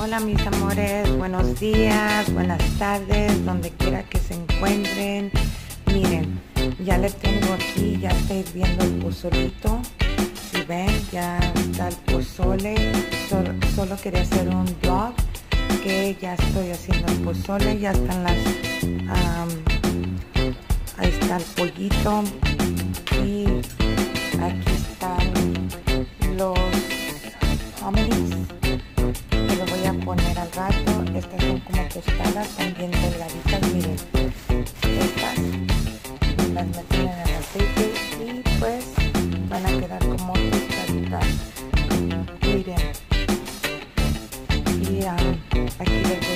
Hola mis amores, buenos días, buenas tardes, donde quiera que se encuentren. Miren, ya le tengo aquí, ya estoy viendo el pozolito. Si ven, ya está el pozole. Solo, solo quería hacer un vlog que ya estoy haciendo el pozole. Ya están las... ahí está el pollito. Y aquí están los rato. Estas son como tostadas, también delgaditas, miren. Estas las meten en el aceite y pues van a quedar como tostaditas. Miren. Y um, aquí les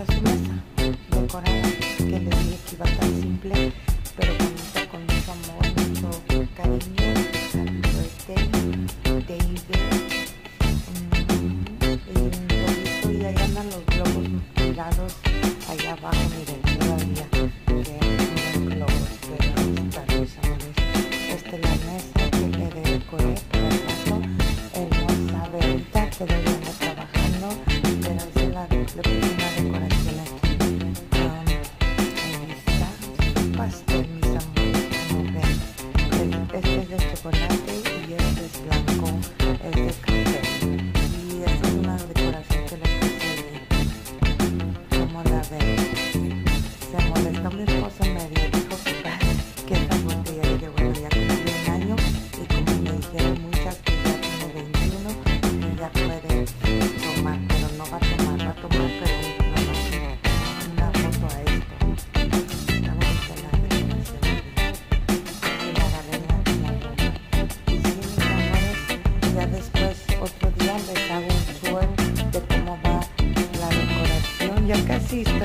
está,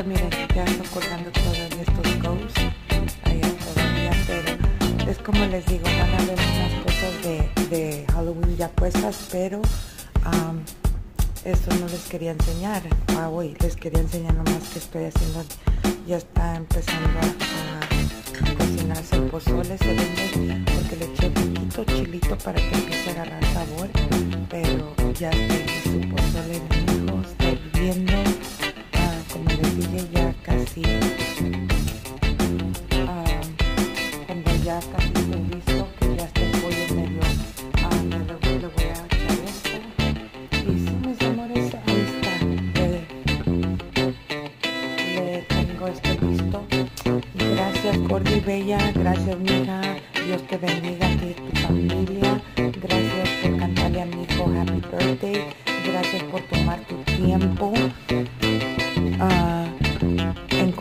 miren, ya estoy colgando todavía estos ghosts. Allá todavía, pero es como les digo, van a ver unas cosas de, de Halloween ya puestas, pero um, eso no les quería enseñar. Ah, hoy les quería enseñar nomás que estoy haciendo. Ya está empezando a, cocinarse el pozole, se vende porque le eché un poquito chilito para que empiece a agarrar sabor, pero ya está su pozole mi hijo, está hirviendo ya casi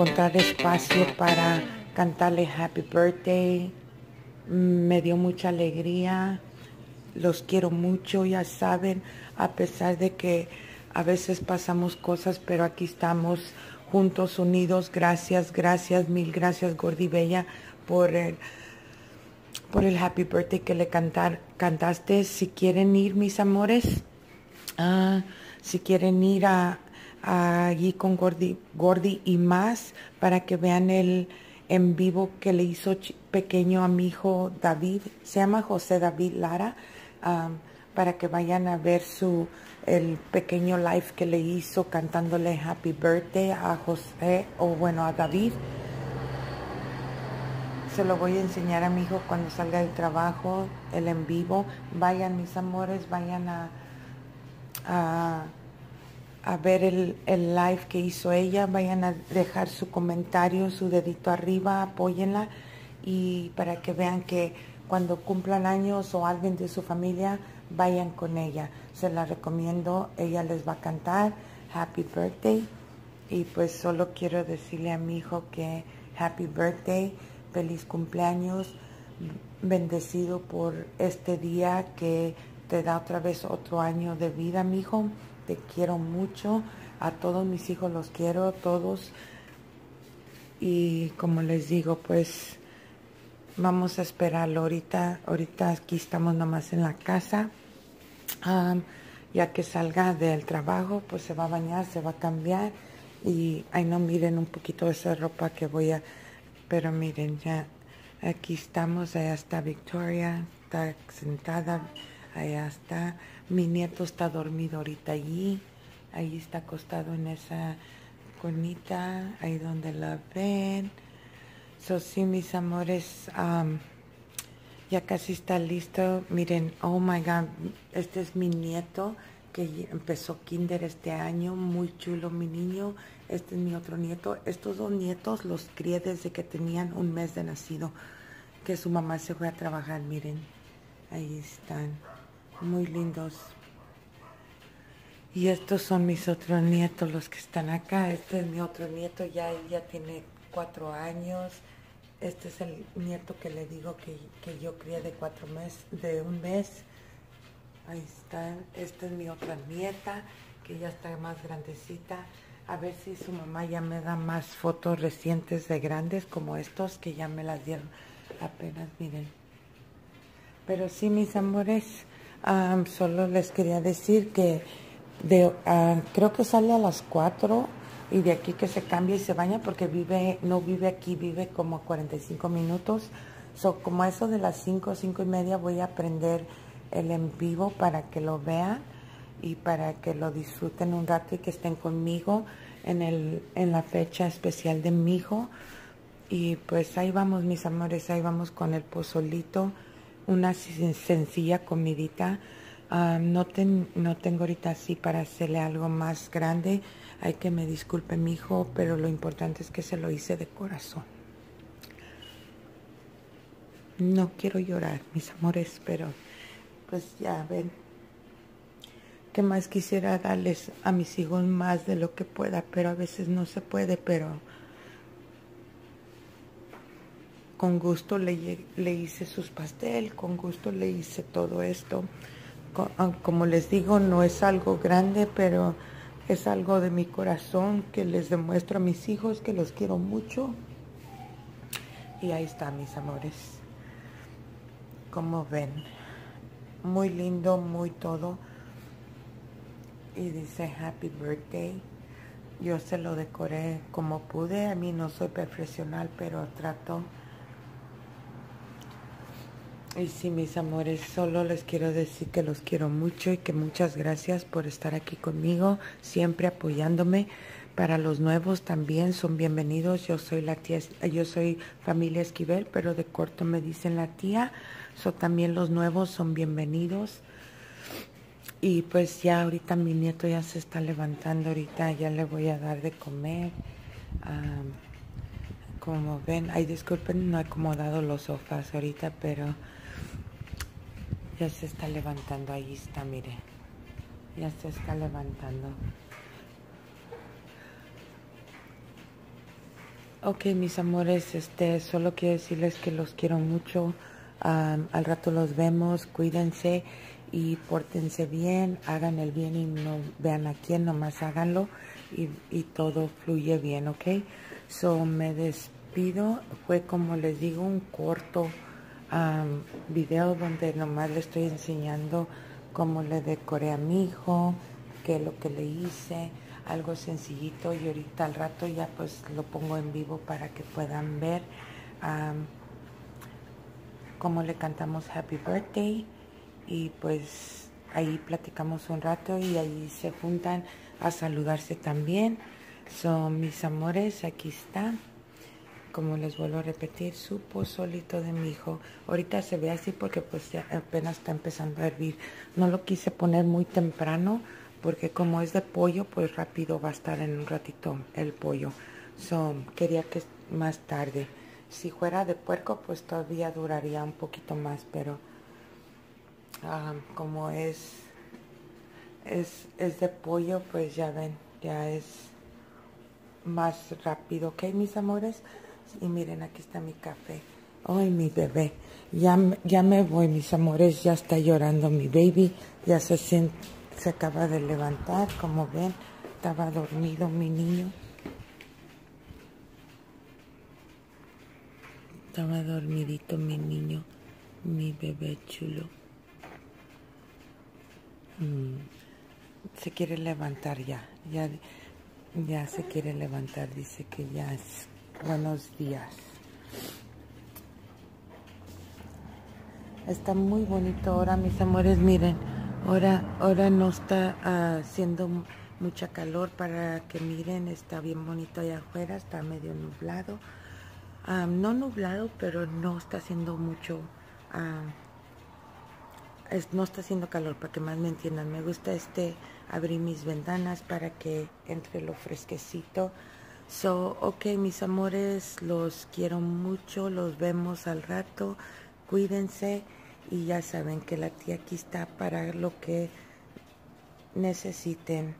encontrar espacio para cantarle Happy Birthday. Me dio mucha alegría. Los quiero mucho, ya saben, a pesar de que a veces pasamos cosas, pero aquí estamos juntos, unidos. Gracias, gracias, mil gracias, Gordi Bella, por el, por el Happy Birthday que le cantar, cantaste. Si quieren ir, mis amores, ah, si quieren ir a, allí con Gordy, y más para que vean el en vivo que le hizo pequeño a mi hijo David. Se llama José David Lara. para que vayan a ver su el pequeño live que le hizo cantándole Happy Birthday a José o bueno a David. Se lo voy a enseñar a mi hijo cuando salga del trabajo, el en vivo. Vayan mis amores, vayan a, a a ver el, live que hizo ella, vayan a dejar su comentario, su dedito arriba, apóyenla y para que vean que cuando cumplan años o alguien de su familia, vayan con ella. Se la recomiendo, ella les va a cantar Happy Birthday. Y pues solo quiero decirle a mi hijo que Happy Birthday, feliz cumpleaños, bendecido por este día que te da otra vez otro año de vida, mi hijo. Te quiero mucho, a todos mis hijos los quiero, todos. Y como les digo, pues vamos a esperarlo ahorita. Ahorita aquí estamos nomás en la casa. ya que salga del trabajo, pues se va a bañar, se va a cambiar. Y ahí no miren un poquito esa ropa que voy a... Pero miren, ya aquí estamos, allá está Victoria, está sentada, allá está. Mi nieto está dormido ahorita allí. Ahí está acostado en esa conita, ahí donde la ven. So, sí, mis amores, ya casi está listo. Miren, oh my God, este es mi nieto que empezó kinder este año. Muy chulo mi niño. Este es mi otro nieto. Estos dos nietos los crié desde que tenían un mes de nacido. Que su mamá se fue a trabajar, miren. Ahí están. Muy lindos. Y estos son mis otros nietos, los que están acá. Este es mi otro nieto, ya ya tiene cuatro años. Este es el nieto que le digo que, que yo crié de cuatro meses, de un mes. Ahí está. Esta es mi otra nieta, que ya está más grandecita. A ver si su mamá ya me da más fotos recientes de grandes como estos que ya me las dieron apenas, miren. Pero sí, mis amores, solo les quería decir que de, uh, creo que sale a las 4 y de aquí que se cambia y se baña porque vive, no vive aquí, vive como 45 minutos. So, como eso de las 5, 5 y media voy a prender el en vivo para que lo vean y para que lo disfruten un rato y que estén conmigo en, el, en la fecha especial de mi hijo. Y pues ahí vamos mis amores, ahí vamos con el pozolito, una sencilla comidita Ah, no, no tengo ahorita así para hacerle algo más grande. Hay que me disculpe mi hijo, pero lo importante es que se lo hice de corazón. No quiero llorar, mis amores, pero pues ya ven. ¿Qué más quisiera darles a mis hijos más de lo que pueda? Pero a veces no se puede, pero con gusto le, le hice sus pastel, con gusto le hice todo esto. Ah, como les digo, no es algo grande, pero es algo de mi corazón que les demuestro a mis hijos que los quiero mucho. Y ahí está, mis amores. Como ven, muy lindo, muy todo. Y dice Happy Birthday. Yo se lo decoré como pude. A mí no soy profesional, pero trato y sí, mis amores, solo les quiero decir que los quiero mucho y que muchas gracias por estar aquí conmigo, siempre apoyándome. Para los nuevos también son bienvenidos. Yo soy la tía, yo soy familia Esquivel, pero de corto me dicen la tía. So también los nuevos son bienvenidos. Y pues ya ahorita mi nieto ya se está levantando, ahorita ya le voy a dar de comer. como ven, ay disculpen, no he acomodado los sofás ahorita, pero ya se está levantando, ahí está, mire. Ya se está levantando. Ok, mis amores, este, solo quiero decirles que los quiero mucho. al rato los vemos, cuídense y pórtense bien, hagan el bien y no vean a quién, nomás háganlo y, y todo fluye bien, ok. So, me despido, fue como les digo, un corto um, video donde nomás le estoy enseñando cómo le decoré a mi hijo, qué es lo que le hice, algo sencillito y ahorita al rato ya pues lo pongo en vivo para que puedan ver cómo le cantamos Happy Birthday y pues ahí platicamos un rato y ahí se juntan a saludarse también. Son mis amores, aquí están como les vuelvo a repetir, su pozolito de mi hijo. Ahorita se ve así porque pues apenas está empezando a hervir. No lo quise poner muy temprano porque como es de pollo, pues rápido va a estar en un ratito el pollo. So, quería que más tarde. Si fuera de puerco, pues todavía duraría un poquito más, pero ah, como es, es, es de pollo, pues ya ven, ya es más rápido, ¿ok, mis amores? Y miren, aquí está mi café. Ay, mi bebé. Ya, ya me voy, mis amores. Ya está llorando mi baby. Ya se, se acaba de levantar, como ven. Estaba dormido mi niño. Estaba dormidito mi niño, mi bebé chulo. Mm, se quiere levantar ya, ya, ya se quiere levantar, dice que ya es buenos días. Está muy bonito ahora, mis amores, miren, ahora, ahora no está haciendo mucha calor para que miren, está bien bonito allá afuera, está medio nublado no nublado, pero no está haciendo mucho, no está haciendo calor, para que más me entiendan. Me gusta este abrir mis ventanas para que entre lo fresquecito. So, ok, mis amores, los quiero mucho, los vemos al rato, cuídense y ya saben que la tía aquí está para lo que necesiten.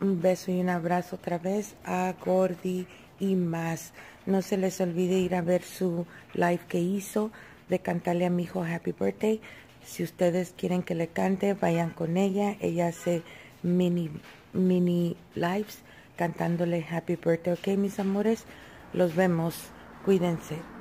Un beso y un abrazo otra vez a Gordy y más. No se les olvide ir a ver su live que hizo de cantarle a mi hijo Happy Birthday. Si ustedes quieren que le cante, vayan con ella. Ella hace mini, mini lives cantándole Happy Birthday. Ok, mis amores, los vemos. Cuídense.